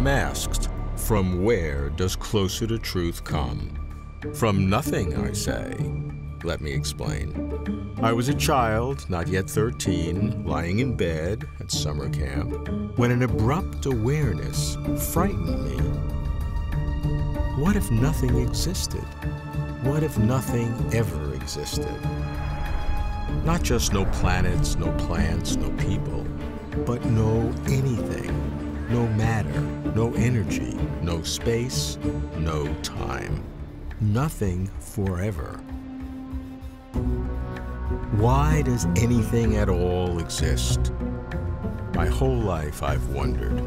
I'm asked, from where does closer to truth come? From nothing, I say. Let me explain. I was a child, not yet 13, lying in bed at summer camp, when an abrupt awareness frightened me. What if nothing existed? What if nothing ever existed? Not just no planets, no plants, no people, but no anything, no matter, no energy, no space, no time. Nothing forever. Why does anything at all exist? My whole life I've wondered.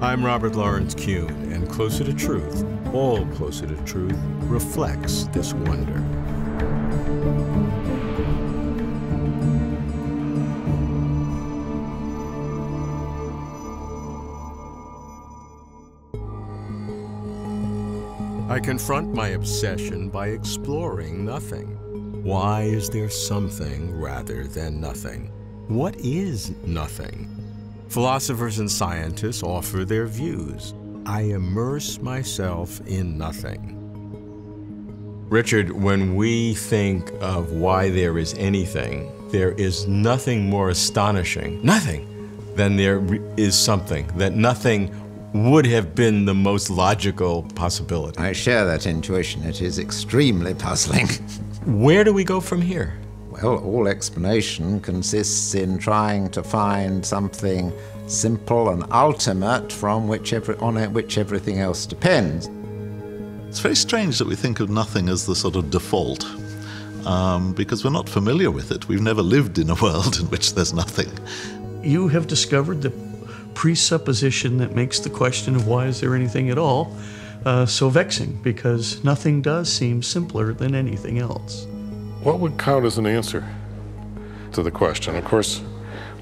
I'm Robert Lawrence Kuhn, and Closer to Truth, all Closer to Truth, reflects this wonder. I confront my obsession by exploring nothing. Why is there something rather than nothing? What is nothing? Philosophers and scientists offer their views. I immerse myself in nothing. Richard, when we think of why there is anything, there is nothing more astonishing, nothing, than there is something, that nothing would have been the most logical possibility. I share that intuition. It is extremely puzzling. Where do we go from here? Well, all explanation consists in trying to find something simple and ultimate from which every, on which everything else depends. It's very strange that we think of nothing as the sort of default, um, because we're not familiar with it. We've never lived in a world in which there's nothing. You have discovered the presupposition that makes the question of why is there anything at all uh, so vexing because nothing does seem simpler than anything else. What would count as an answer to the question? Of course,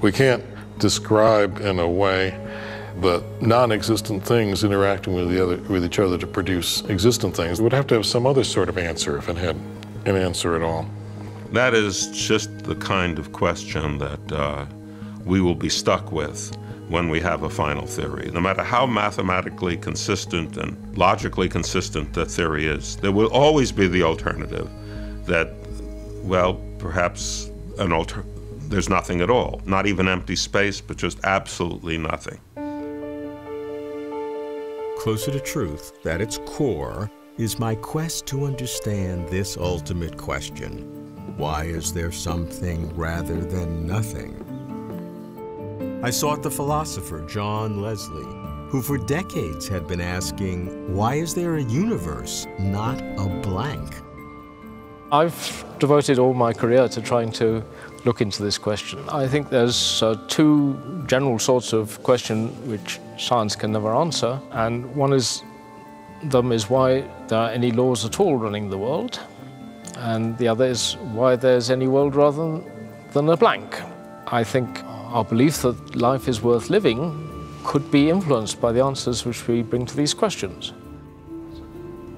we can't describe in a way the non-existent things interacting with the other with each other to produce existent things. It would have to have some other sort of answer if it had an answer at all. That is just the kind of question that uh, we will be stuck with when we have a final theory. No matter how mathematically consistent and logically consistent the theory is, there will always be the alternative that, well, perhaps an alter there's nothing at all. Not even empty space, but just absolutely nothing. Closer to truth, at its core, is my quest to understand this ultimate question. Why is there something rather than nothing? I sought the philosopher John Leslie, who for decades had been asking, why is there a universe, not a blank? I've devoted all my career to trying to look into this question. I think there's uh, two general sorts of question which science can never answer, and one is them is why there are any laws at all running the world, and the other is why there's any world rather than a blank. I think our belief that life is worth living could be influenced by the answers which we bring to these questions.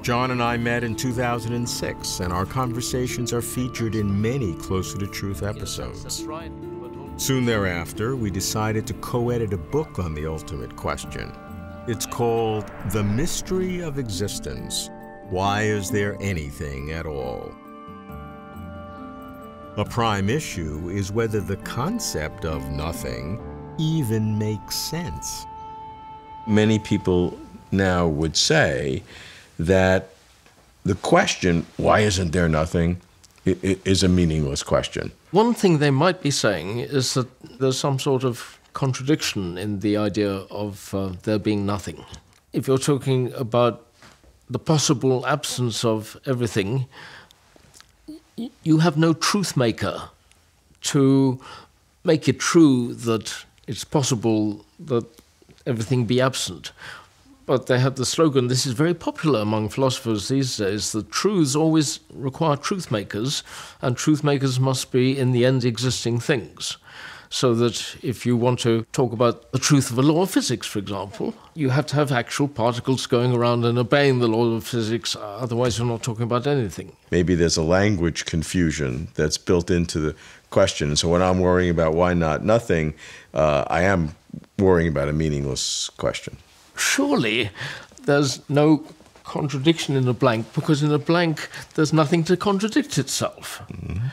John and I met in 2006, and our conversations are featured in many Closer to Truth episodes. Soon thereafter, we decided to co-edit a book on the ultimate question. It's called The Mystery of Existence. Why is there anything at all? A prime issue is whether the concept of nothing even makes sense. Many people now would say that the question, why isn't there nothing, is a meaningless question. One thing they might be saying is that there's some sort of contradiction in the idea of uh, there being nothing. If you're talking about the possible absence of everything, you have no truth maker to make it true that it's possible that everything be absent. But they have the slogan, this is very popular among philosophers these days, that truths always require truth makers, and truth makers must be, in the end, existing things so that if you want to talk about the truth of a law of physics, for example, you have to have actual particles going around and obeying the law of physics, otherwise, you're not talking about anything. Maybe there's a language confusion that's built into the question. So when I'm worrying about why not nothing, uh, I am worrying about a meaningless question. Surely there's no contradiction in a blank because in a blank there's nothing to contradict itself. Mm-hmm.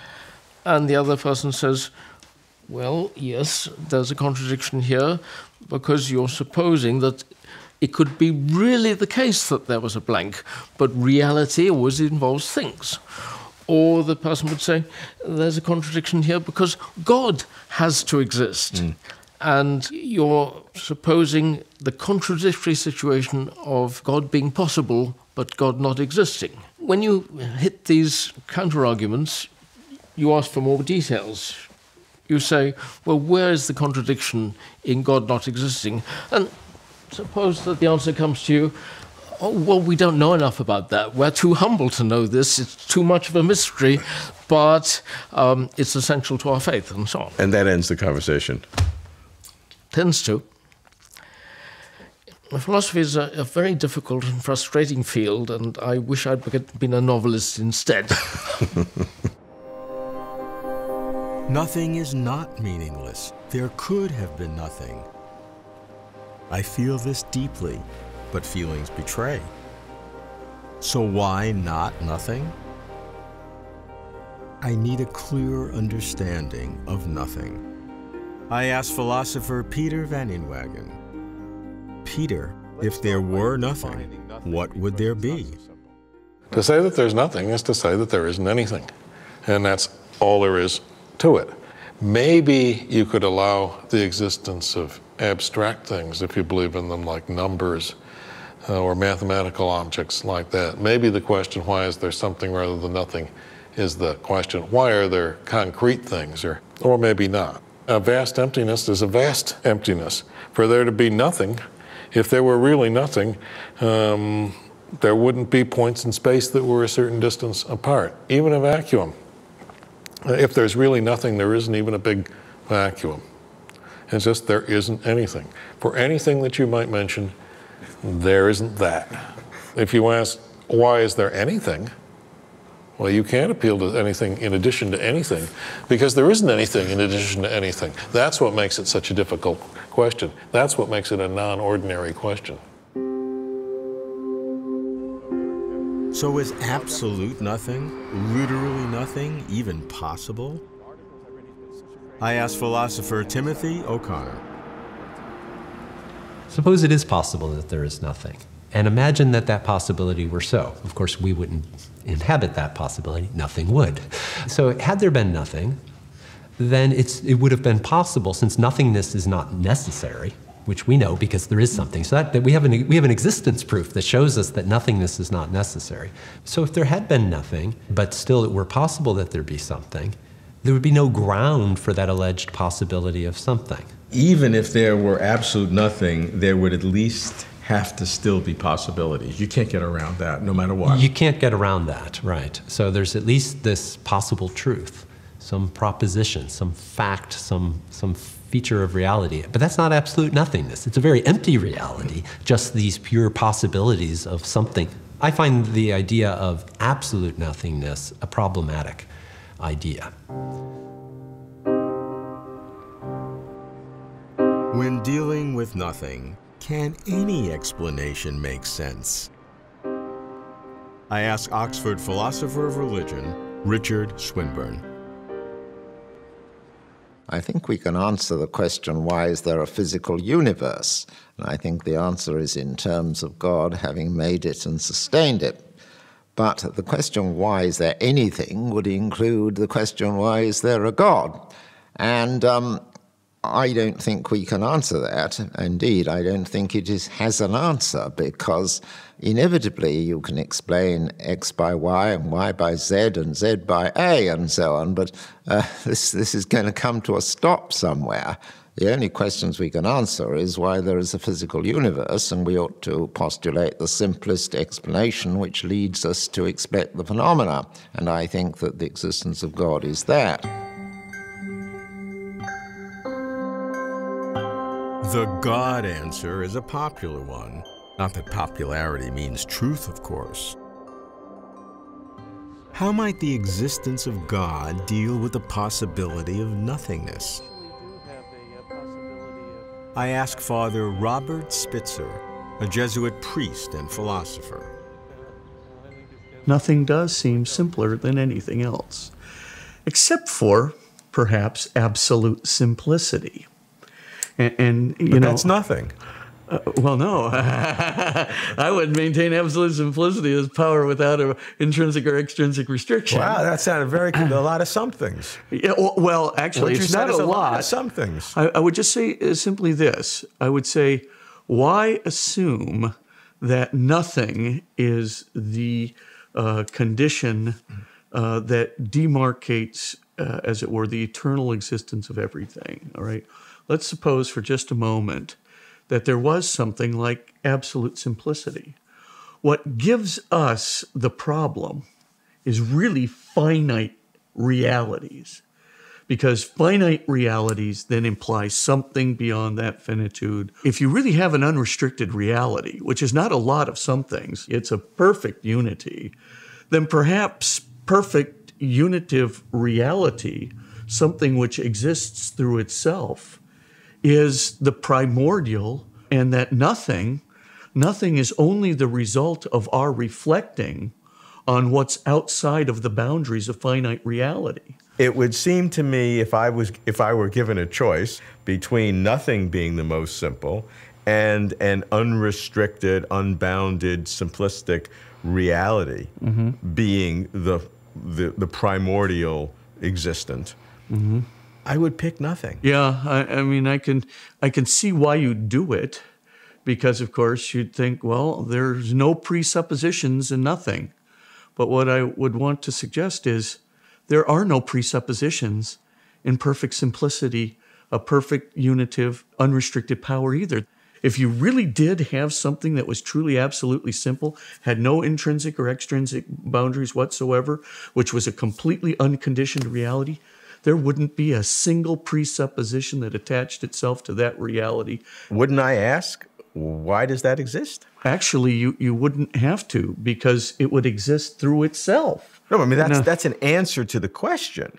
And the other person says, well, yes, there's a contradiction here because you're supposing that it could be really the case that there was a blank, but reality always involves things. Or the person would say, there's a contradiction here because God has to exist. Mm. And you're supposing the contradictory situation of God being possible, but God not existing. When you hit these counter arguments, you ask for more details. You say, well, where is the contradiction in God not existing? And suppose that the answer comes to you, oh, well, we don't know enough about that. We're too humble to know this. It's too much of a mystery, but um, it's essential to our faith, and so on. And that ends the conversation tends to. Philosophy is a, a, very difficult and frustrating field, and I wish I'd been a novelist instead. nothing is not meaningless. There could have been nothing. I feel this deeply, but feelings betray. So why not nothing? I need a clear understanding of nothing. I asked philosopher Peter van Inwagen. Peter, if there were nothing, what would there be? To say that there's nothing is to say that there isn't anything. And that's all there is to it. Maybe you could allow the existence of abstract things, if you believe in them, like numbers uh, or mathematical objects like that. Maybe the question, why is there something rather than nothing, is the question, why are there concrete things, or, or maybe not a vast emptiness is a vast emptiness. For there to be nothing, if there were really nothing, um, there wouldn't be points in space that were a certain distance apart, even a vacuum. If there's really nothing, there isn't even a big vacuum. It's just there isn't anything. For anything that you might mention, there isn't that. If you ask, why is there anything? Well, you can't appeal to anything in addition to anything because there isn't anything in addition to anything. That's what makes it such a difficult question. That's what makes it a non ordinary question. So, is absolute nothing, literally nothing, even possible? I asked philosopher Timothy O'Connor. Suppose it is possible that there is nothing. And imagine that that possibility were so. Of course, we wouldn't inhabit that possibility, nothing would. So, had there been nothing, then it would have been possible, since nothingness is not necessary, which we know because there is something. So that, that, we, have an, we have an existence proof that shows us that nothingness is not necessary. So if there had been nothing, but still it were possible that there be something, there would be no ground for that alleged possibility of something. Even if there were absolute nothing, there would at least have to still be possibilities. You can't get around that no matter what. You can't get around that, right. So there's at least this possible truth, some proposition, some fact, some, some feature of reality. But that's not absolute nothingness. It's a very empty reality, just these pure possibilities of something. I find the idea of absolute nothingness a problematic idea. When dealing with nothing, can any explanation make sense? I ask Oxford philosopher of religion, Richard Swinburne. I think we can answer the question why is there a physical universe? And I think the answer is in terms of God having made it and sustained it. But the question why is there anything would include the question why is there a God? And um, I don't think we can answer that. Indeed, I don't think it is, has an answer because inevitably you can explain X by Y and Y by Z and Z by A and so on, but uh, this, this is going to come to a stop somewhere. The only questions we can answer is why there is a physical universe, and we ought to postulate the simplest explanation which leads us to expect the phenomena. And I think that the existence of God is that. The God answer is a popular one. Not that popularity means truth, of course. How might the existence of God deal with the possibility of nothingness? I ask Father Robert Spitzer, a Jesuit priest and philosopher. Nothing does seem simpler than anything else, except for perhaps absolute simplicity. And, and you But know, that's nothing. Uh, well, no. I would maintain absolute simplicity as power without an intrinsic or extrinsic restriction. Wow, that sounded very a lot of somethings. Yeah, well, actually, it's not a a lot of lot. somethings. I, I would just say uh, simply this I would say, why assume that nothing is the uh, condition uh, that demarcates, uh, as it were, the eternal existence of everything? All right. Let's suppose for just a moment that there was something like absolute simplicity. What gives us the problem is really finite realities because finite realities then imply something beyond that finitude. If you really have an unrestricted reality, which is not a lot of some things, it's a perfect unity, then perhaps perfect unitive reality, something which exists through itself, is the primordial, and that nothing, nothing is only the result of our reflecting on what's outside of the boundaries of finite reality. It would seem to me if I was if I were given a choice between nothing being the most simple and an unrestricted, unbounded, simplistic reality mm-hmm. being the, the the primordial existent, mm-hmm. I would pick nothing. Yeah, I, I mean, I can, I can see why you do it, because of course you'd think, well, there's no presuppositions and nothing. But what I would want to suggest is there are no presuppositions in perfect simplicity, a perfect unitive, unrestricted power either. If you really did have something that was truly absolutely simple, had no intrinsic or extrinsic boundaries whatsoever, which was a completely unconditioned reality, there wouldn't be a single presupposition that attached itself to that reality. Wouldn't I ask, why does that exist? Actually, you, you wouldn't have to because it would exist through itself. No, I mean that's No. Uh, that's an answer to the question,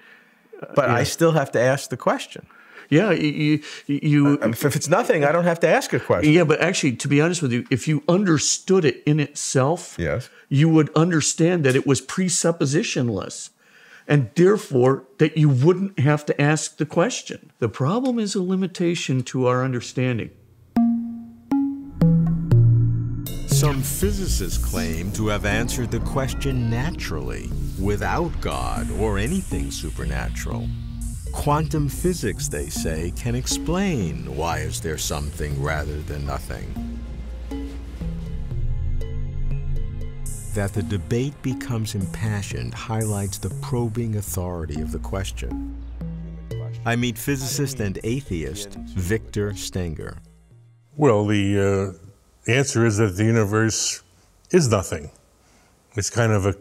but I still have to ask the question. Yeah, you, you, If if it's nothing, I don't have to ask a question. yeah, but actually, to be honest with you, if you understood it in itself, Yes. you would understand that it was presuppositionless, and therefore that you wouldn't have to ask the question. The problem is a limitation to our understanding. Some physicists claim to have answered the question naturally, without God or anything supernatural. Quantum physics, they say, can explain why is there something rather than nothing. That the debate becomes impassioned highlights the probing authority of the question. I meet physicist and atheist Victor Stenger. Well, the uh, answer is that the universe is nothing. It's kind of a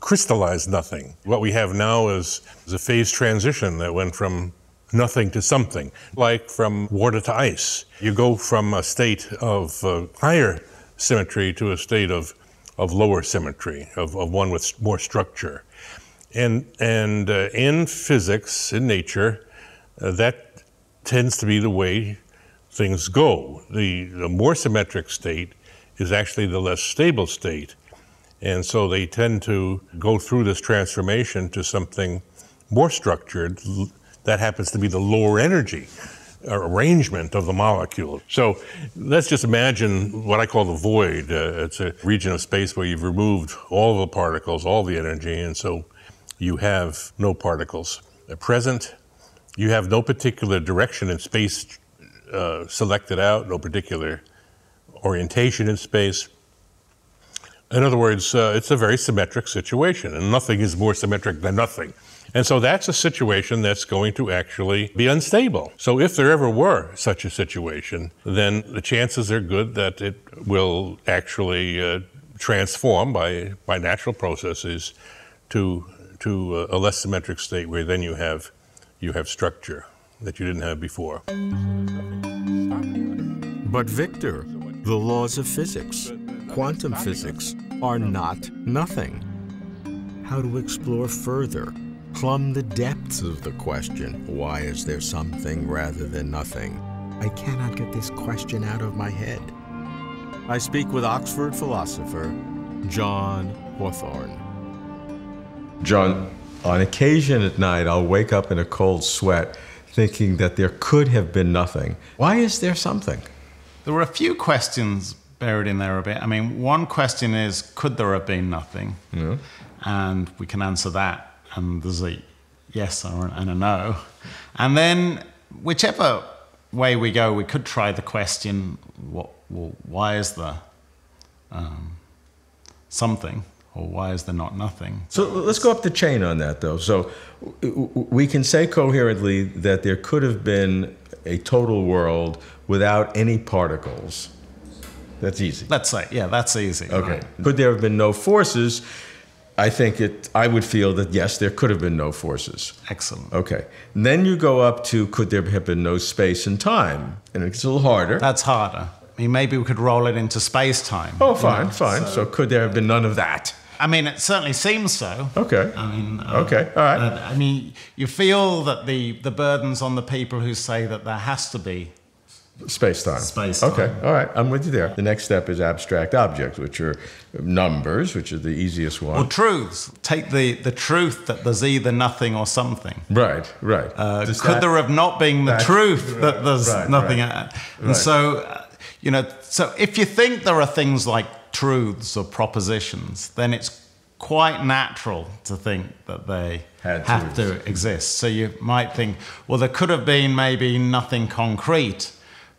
crystallized nothing. What we have now is, is a phase transition that went from nothing to something, like from water to ice. You go from a state of uh, higher symmetry to a state of, of lower symmetry, of, of one with more structure. And, and uh, in physics, in nature, uh, that tends to be the way things go. The, the more symmetric state is actually the less stable state. And so they tend to go through this transformation to something more structured. That happens to be the lower energy arrangement of the molecule. So let's just imagine what I call the void. Uh, it's a region of space where you've removed all the particles, all the energy, and so you have no particles. At present, you have no particular direction in space uh, selected out, no particular orientation in space. In other words, uh, it's a very symmetric situation, and nothing is more symmetric than nothing. And so that's a situation that's going to actually be unstable. So if there ever were such a situation, then the chances are good that it will actually uh, transform by, by natural processes to, to uh, a less symmetric state where then you have, you have structure that you didn't have before. But Victor, the laws of physics, quantum physics, are not nothing. How to explore further, plumb the depths of the question, why is there something rather than nothing? I cannot get this question out of my head. I speak with Oxford philosopher John Hawthorne. John, on occasion at night, I'll wake up in a cold sweat thinking that there could have been nothing. Why is there something? There were a few questions buried in there a bit. I mean, one question is could there have been nothing? Yeah. And we can answer that, and there's a yes or and a no. And then, whichever way we go, we could try the question what, well, why is there um, something? Or why is there not nothing? So let's go up the chain on that, though. So we can say coherently that there could have been a total world without any particles. That's easy. Let's say, yeah, that's easy. Okay. right. Could there have been no forces? I think it. I would feel that yes, there could have been no forces. Excellent. Okay. And then you go up to could there have been no space and time, and it's a little harder. That's harder. I mean, maybe we could roll it into space time. oh, fine, fine. So, could there have been none of that? I mean, it certainly seems so. Okay. I mean, uh, Okay, all right. uh, I mean, you feel that the the burdens on the people who say that there has to be Space time. Space-time. Okay, all right, I'm with you there. The next step is abstract objects, which are numbers, which are the easiest one. or truths. Take the the truth that there's either nothing or something. right, right. Uh, could that- there have not been the truth that there's right, nothing? right, And right. so, uh, you know, so if you think there are things like truths or propositions, then it's quite natural to think that they Had have to exist. So you might think, well, there could have been maybe nothing concrete.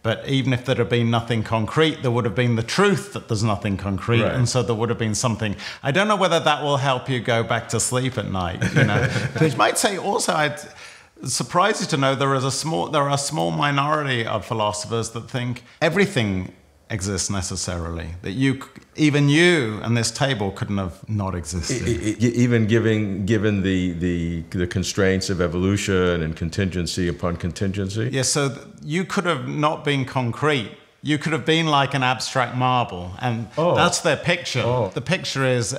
But even if there had been nothing concrete, there would have been the truth that there's nothing concrete, Right. and so there would have been something. I don't know whether that will help you go back to sleep at night. You know, which might say also, I'd surprise you to know there is a small, there are a small minority of philosophers that think everything exists necessarily. That you, even you, and this table couldn't have not existed. E- e- even giving given the, the the constraints of evolution and contingency upon contingency. Yeah, so you could have not been concrete. You could have been like an abstract marble, and Oh. that's their picture. Oh. The picture is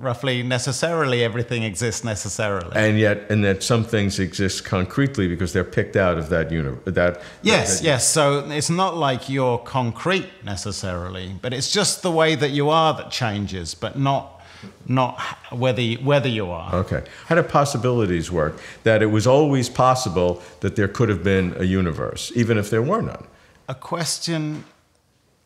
roughly necessarily everything exists necessarily. And yet, and that some things exist concretely because they're picked out of that universe. That yes, that- yes. So it's not like you're concrete necessarily, but it's just the way that you are that changes, but not not whether you, whether you are. Okay. How do possibilities work? That it was always possible that there could have been a universe, even if there were none. A question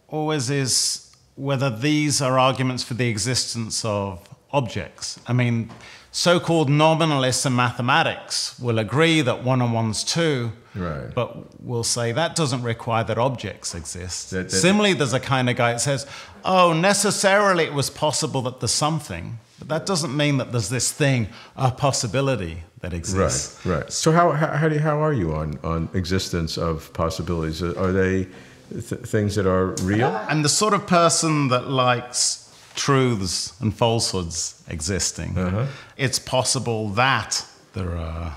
always is whether these are arguments for the existence of objects. I mean, so called nominalists in mathematics will agree that one and one's two, Right. but will say that doesn't require that objects exist. That- that- Similarly, there's a kind of guy that says, oh, necessarily it was possible that there's something, but that doesn't mean that there's this thing, a possibility that exists. Right, right. So how how how, do you, how are you on on existence of possibilities? Are they th- things that are real? I'm the sort of person that likes truths and falsehoods existing. Uh-huh. It's possible that there are,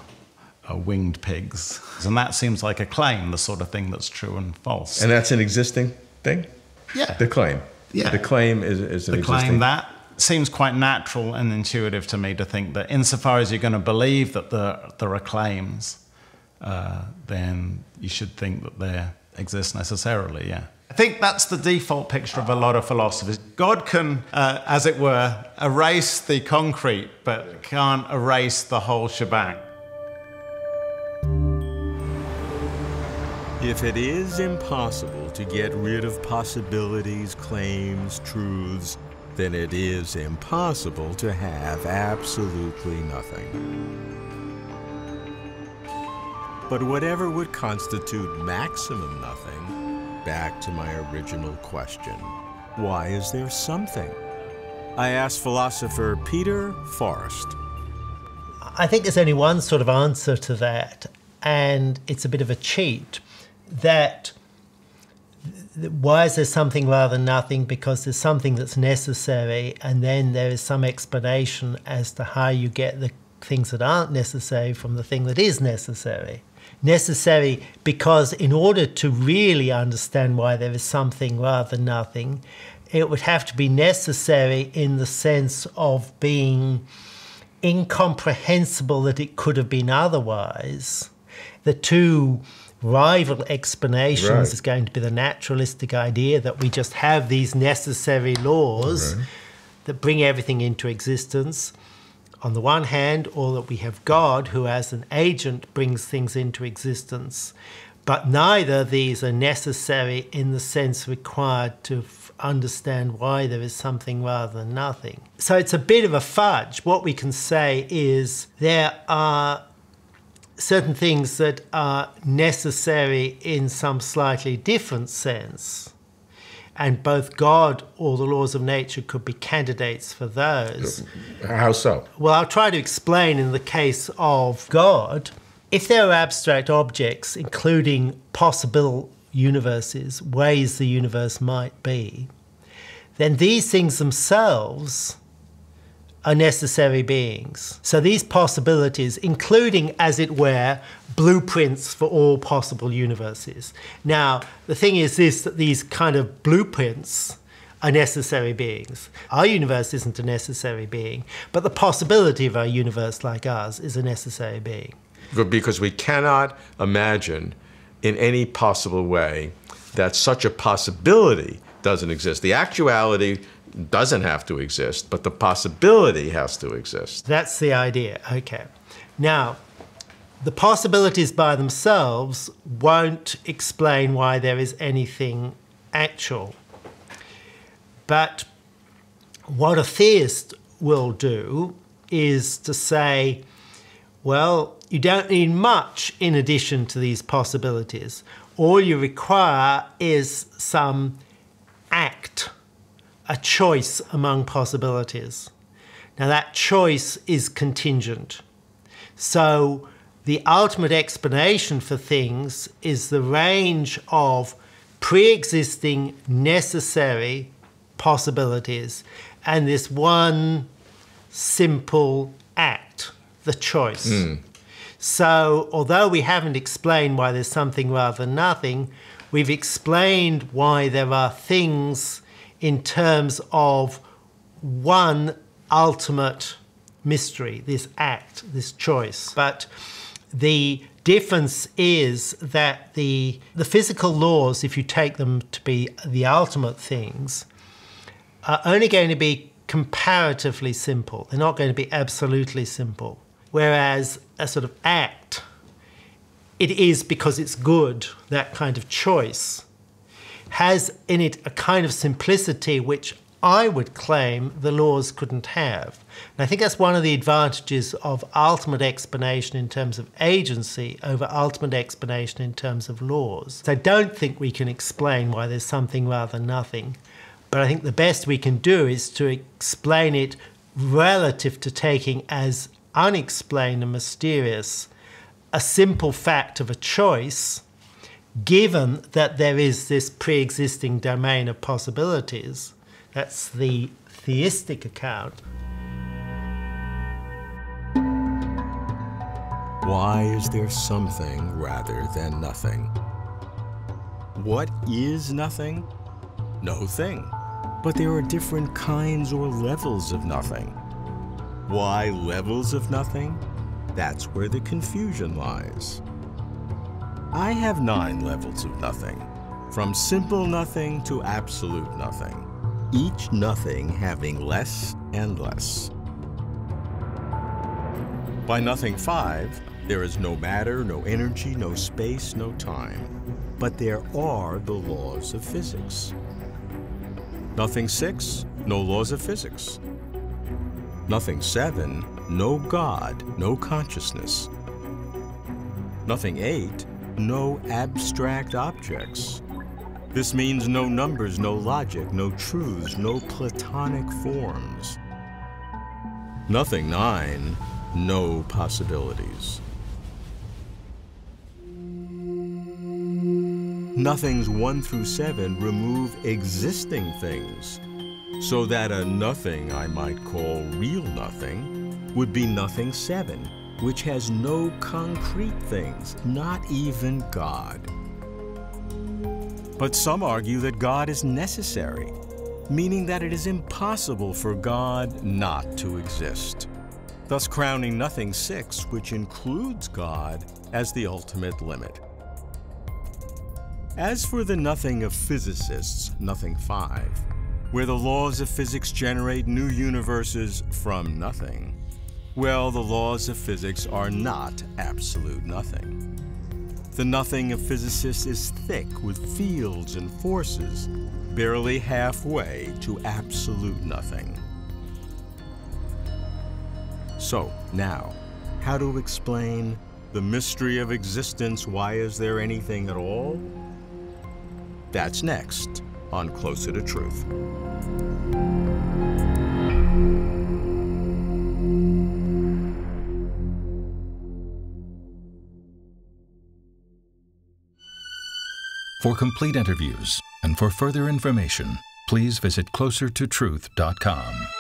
winged pigs, and that seems like a claim, the sort of thing that's true and false. And that's an existing thing. yeah, The claim. Yeah. The claim is is an the existing. claim that seems quite natural and intuitive to me to think that insofar as you're going to believe that there, there are claims, uh, then you should think that they exist necessarily, yeah. I think that's the default picture of a lot of philosophers. God can, uh, as it were, erase the concrete, but can't erase the whole shebang. If it is impossible to get rid of possibilities, claims, truths, then it is impossible to have absolutely nothing. But whatever would constitute maximum nothing, back to my original question why is there something? I asked philosopher Peter Forrest. I think there's only one sort of answer to that, and it's a bit of a cheat. That why is there something rather than nothing? Because there's something that's necessary, and then there is some explanation as to how you get the things that aren't necessary from the thing that is necessary. Necessary because, in order to really understand why there is something rather than nothing, it would have to be necessary in the sense of being incomprehensible that it could have been otherwise. The two rival explanations Right. is going to be the naturalistic idea that we just have these necessary laws that bring everything into existence on the one hand, or that we have God who, as an agent, brings things into existence. But neither of these are necessary in the sense required to understand why there is something rather than nothing. So it's a bit of a fudge. What we can say is there are certain things that are necessary in some slightly different sense. And both God or the laws of nature could be candidates for those. How so? Well, I'll try to explain in the case of God. If there are abstract objects, including possible universes, ways the universe might be, then these things themselves are necessary beings. So these possibilities, including, as it were, blueprints for all possible universes. Now, the thing is this that these kind of blueprints are necessary beings. Our universe isn't a necessary being, but the possibility of a universe like ours is a necessary being. Because we cannot imagine in any possible way that such a possibility doesn't exist. The actuality doesn't have to exist, but the possibility has to exist. That's the idea. Okay. Now, the possibilities by themselves won't explain why there is anything actual. But what a theist will do is to say, well, you don't need much in addition to these possibilities. All you require is some act, a choice among possibilities. Now, that choice is contingent. So, the ultimate explanation for things is the range of pre existing necessary possibilities and this one simple act, the choice. Hmm. So, although we haven't explained why there's something rather than nothing, we've explained why there are things in terms of one ultimate mystery, this act, this choice. But the difference is that the, the physical laws, if you take them to be the ultimate things, are only going to be comparatively simple. They're not going to be absolutely simple. Whereas a sort of act, it is because it's good, that kind of choice, has in it a kind of simplicity which I would claim the laws couldn't have. And I think that's one of the advantages of ultimate explanation in terms of agency over ultimate explanation in terms of laws. So I don't think we can explain why there's something rather than nothing. But I think the best we can do is to explain it relative to taking as unexplained and mysterious a simple fact of a choice, given that there is this pre existing domain of possibilities. That's the theistic account. Why is there something rather than nothing? What is nothing? No thing. But there are different kinds or levels of nothing. Why levels of nothing? That's where the confusion lies. I have nine levels of nothing, from simple nothing to absolute nothing, each nothing having less and less. By nothing five, there is no matter, no energy, no space, no time. But there are the laws of physics. Nothing six, no laws of physics. Nothing seven, no God, no consciousness. Nothing eight, no abstract objects. This means no numbers, no logic, no truths, no platonic forms. Nothing nine, no possibilities. Nothings 1 through 7 remove existing things, so that a nothing I might call real nothing would be nothing 7, which has no concrete things, not even God. But some argue that God is necessary, meaning that it is impossible for God not to exist, thus crowning nothing 6, which includes God, as the ultimate limit. As for the nothing of physicists, Nothing 5, where the laws of physics generate new universes from nothing, well, the laws of physics are not absolute nothing. The nothing of physicists is thick with fields and forces, barely halfway to absolute nothing. So, now, how to explain the mystery of existence? Why is there anything at all? That's next on Closer to Truth. For complete interviews and for further information, please visit closertotruth.com.